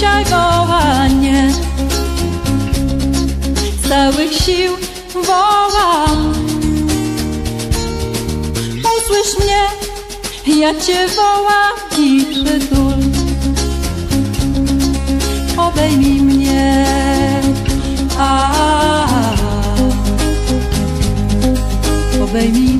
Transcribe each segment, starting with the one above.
dzisiaj. Z całych sił wołam. Usłysz mnie, ja cię wołam i przytul. Obejmij mnie, a, obejmij mnie. Tak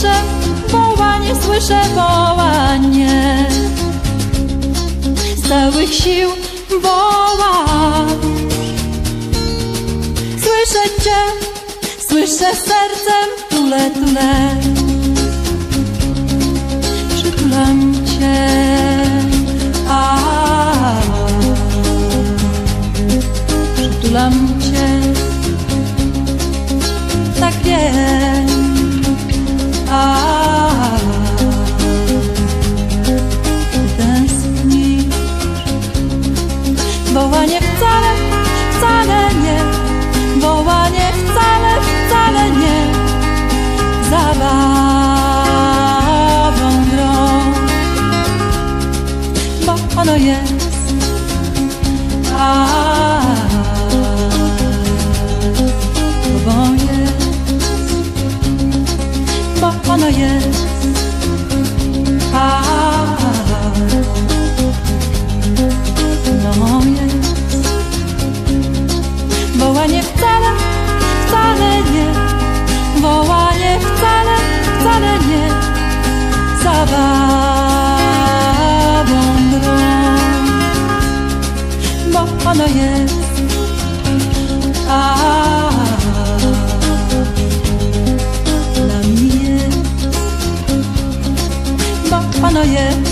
słyszę, wołanie słyszę, wołanie. Z całych sił wołam Słyszę Cię, słyszę sercem tule, tule. Przytulam Cię. A, Przytulam Cię. Tak wiem ono a ono jest ah, la a, Dla mnie